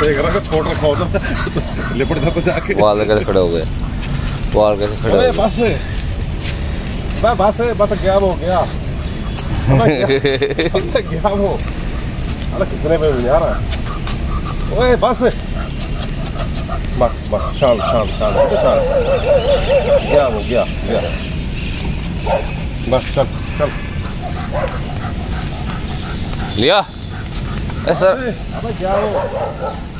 देख रहा छोड़ रखा होता लिपट जाता जाके। वाल खड़े हो गए। वाल खड़े हो गए। बस। बस बस बस गया। वो गया वो अरे किचने पे नहीं आ रहा ओए बस। बस बस शांत शांत शांत गया वो गया गया बस चल चल। लिया? 哎，咱们加油。